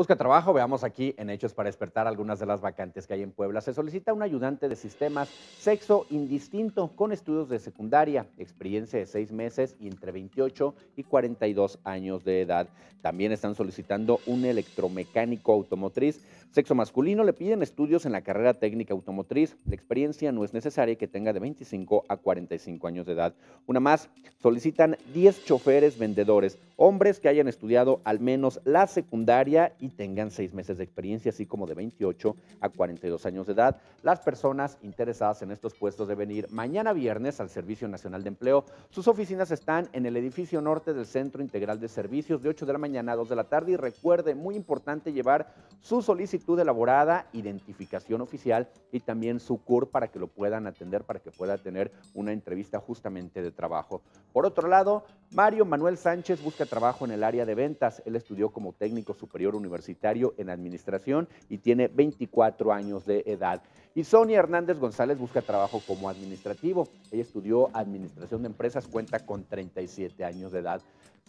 Busca trabajo, veamos aquí en Hechos para despertar algunas de las vacantes que hay en Puebla. Se solicita un ayudante de sistemas, sexo indistinto, con estudios de secundaria, experiencia de seis meses y entre 28 y 42 años de edad. También están solicitando un electromecánico automotriz. Sexo masculino le piden estudios en la carrera técnica automotriz. La experiencia no es necesaria que tenga de 25 a 45 años de edad. Una más, solicitan 10 choferes vendedores, hombres que hayan estudiado al menos la secundaria y tengan seis meses de experiencia, así como de 28 a 42 años de edad. Las personas interesadas en estos puestos deben ir mañana viernes al Servicio Nacional de Empleo. Sus oficinas están en el edificio norte del Centro Integral de Servicios de 8 de la mañana a 2 de la tarde y recuerde, muy importante, llevar su solicitud elaborada, identificación oficial y también su CUR para que lo puedan atender, para que pueda tener una entrevista justamente de trabajo. Por otro lado, Mario Manuel Sánchez busca trabajo en el área de ventas. Él estudió como técnico superior universitario en administración y tiene 24 años de edad. Y Sonia Hernández González busca trabajo como administrativo. Ella estudió administración de empresas, cuenta con 37 años de edad.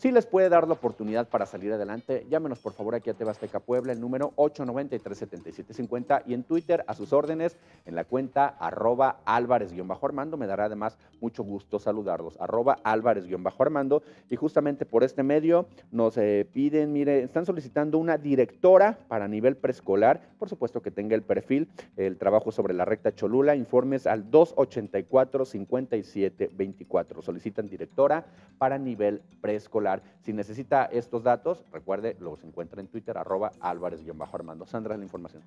Si les puede dar la oportunidad para salir adelante, llámenos por favor aquí a Tebasteca Puebla, el número 893-7750 y en Twitter a sus órdenes en la cuenta arroba Álvarez-Armando. Me dará además mucho gusto saludarlos, arroba Álvarez-Armando. Y justamente por este medio nos eh, piden, mire, están solicitando una directora para nivel preescolar, por supuesto que tenga el perfil, el trabajo sobre la recta Cholula, informes al 284-5724. Solicitan directora para nivel preescolar. Si necesita estos datos, recuerde, los encuentra en Twitter, arroba Álvarez-Armando. Sandra, la información.